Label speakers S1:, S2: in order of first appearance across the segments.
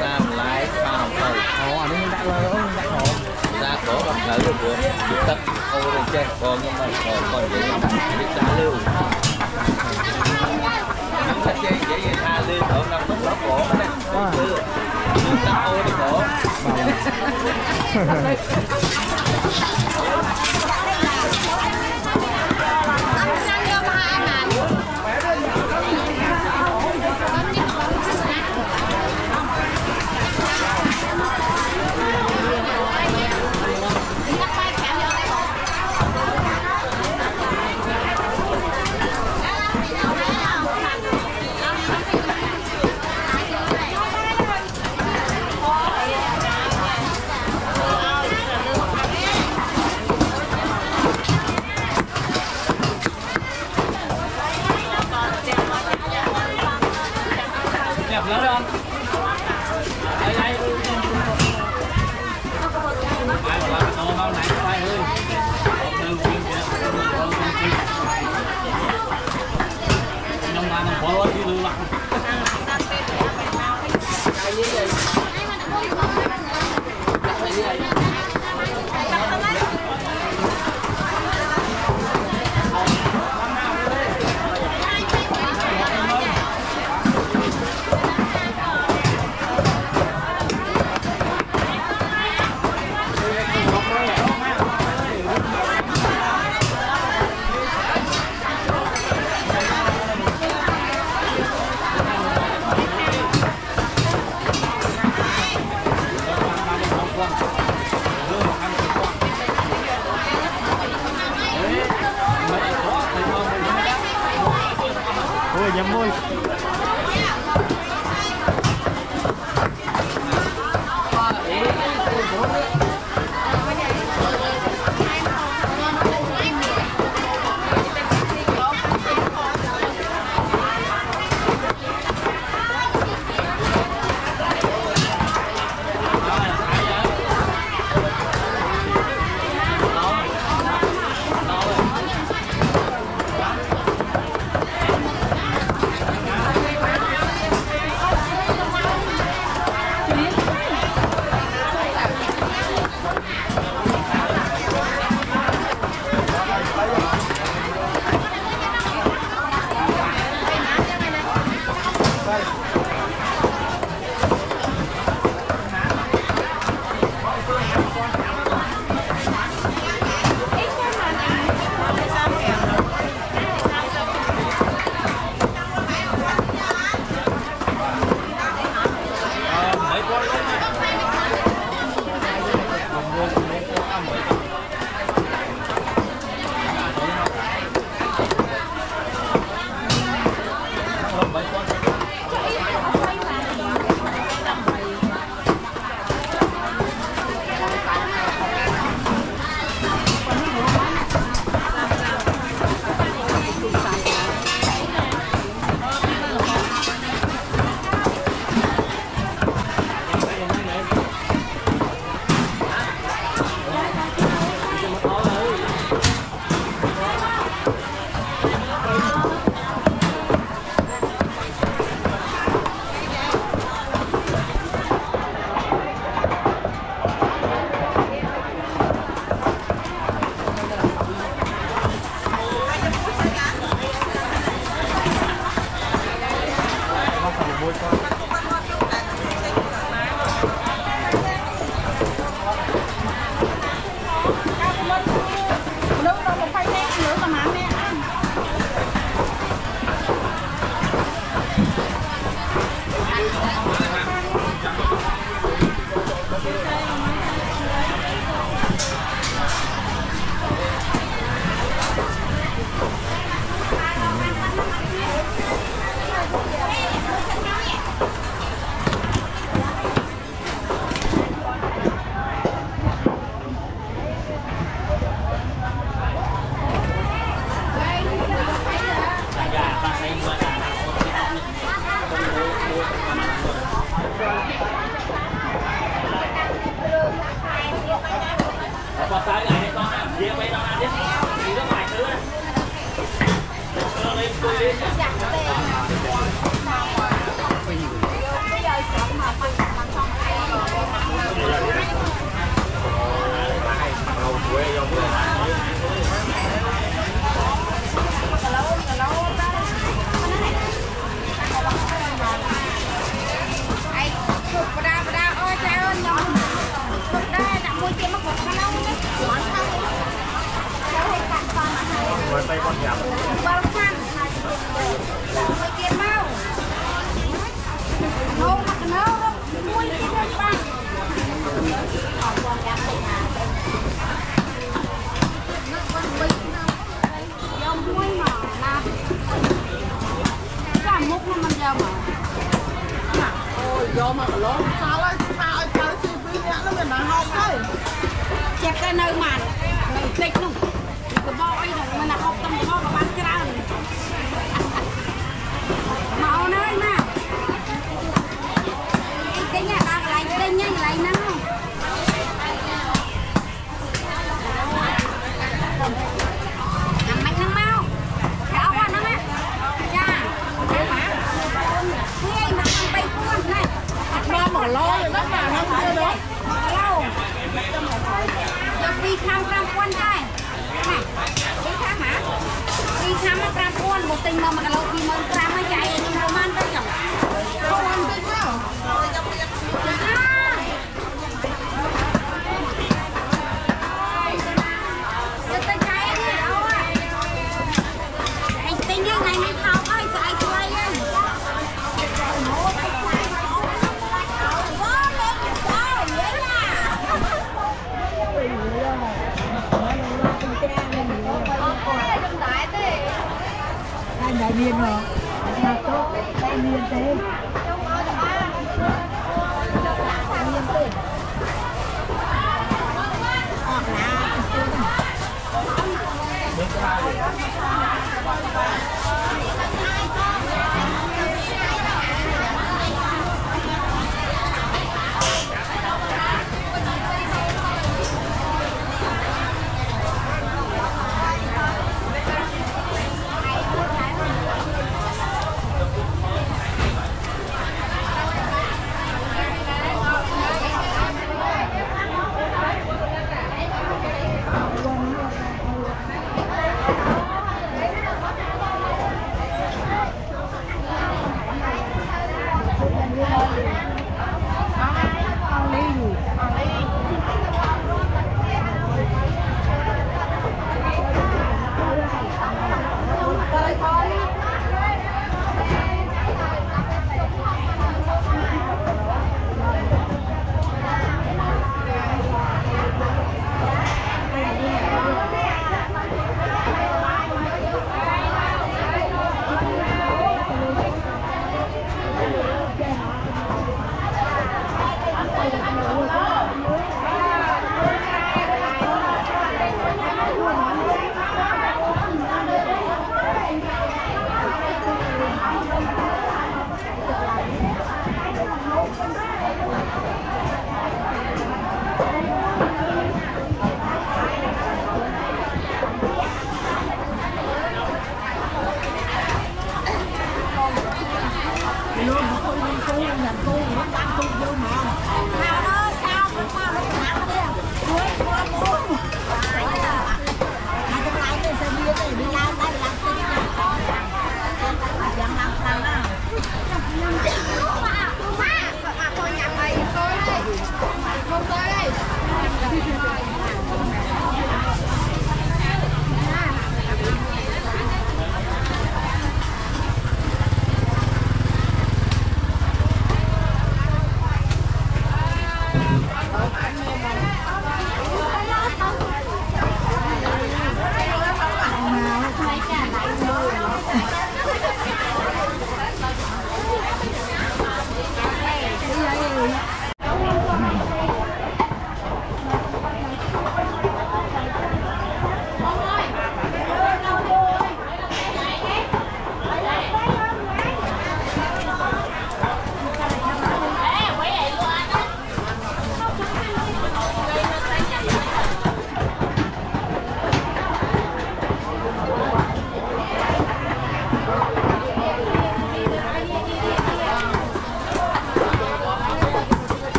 S1: tam lái vào cầu ồ anh đã
S2: lơ ông đã
S1: hồ ra có gặp gỡ được được được tập ô lên trên còn nhưng mà còn còn dễ dàng biết lưu. Nắm thật dễ dễ tha lưu ở nằm lúc đó cổ đấy, ờ. chưa? Chưa ta ô đi
S3: cổ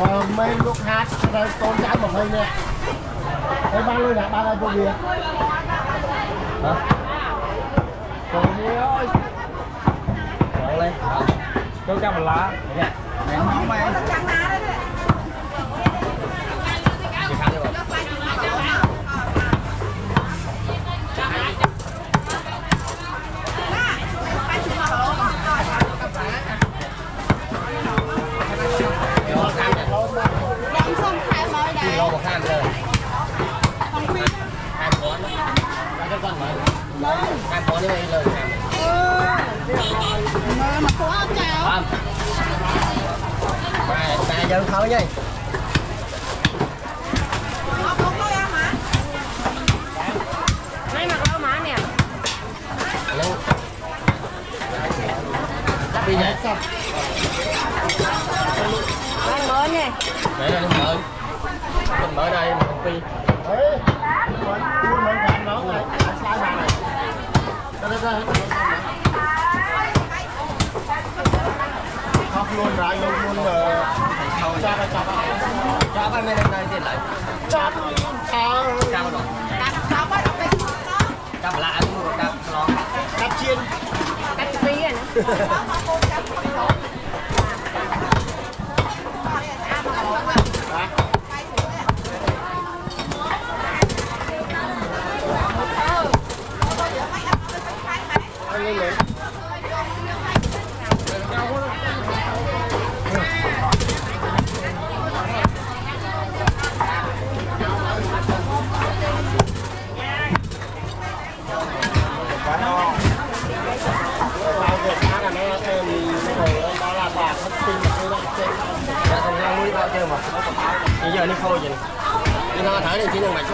S3: Mà
S4: mấy lúc hát đây con gái một hơi nè Ê, ba lôi nè ba ơi vô bia hả? Còn trời ơi. Trời lên.
S2: Cho cho một lá.
S4: Dạ. Mẹ không mày.
S1: you. Đây.
S4: một khăn rồi hai con hai con mà hai như vậy lời làm
S1: Mà mà có chào.
S4: ba ba dân thôi lên đi nhé
S1: Anh mới nè.
S4: để là mở mình mở đây mà không phi Ê, luôn mở nó này, slide này. Đây, đây, đây. Khóc luôn ra luôn luôn là cha ra cha cha ba mấy năm nay thì lại cha cha cha mà rồi
S1: Đặt sao bắt được cái
S4: cha mà lại luôn cha lo cha chiên
S1: Cách tí rồi
S4: 你要
S1: 你好一点你他妈太能经常买票